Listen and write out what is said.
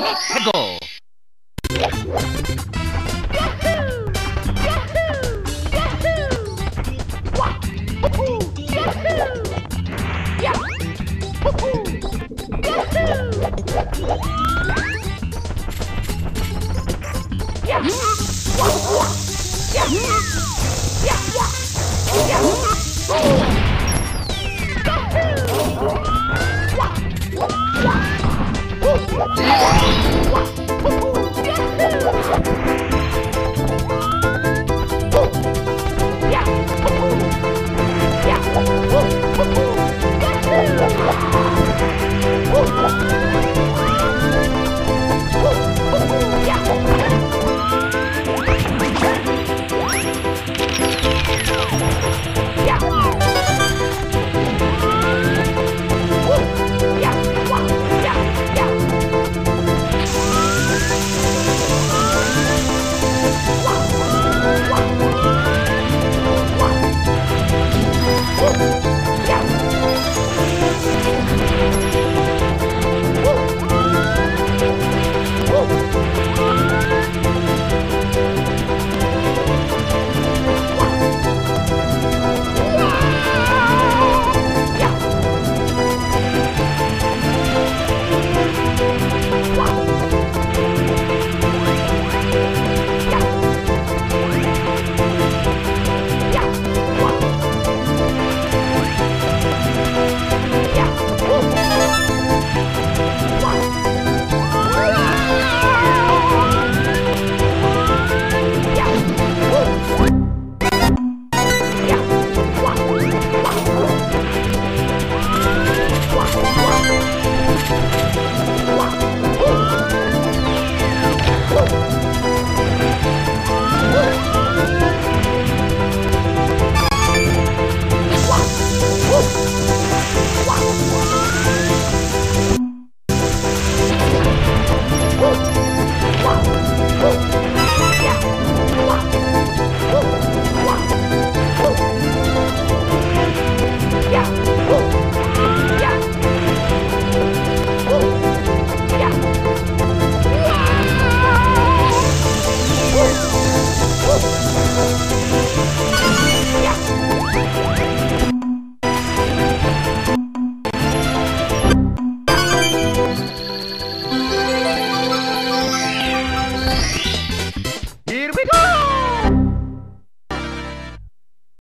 Go!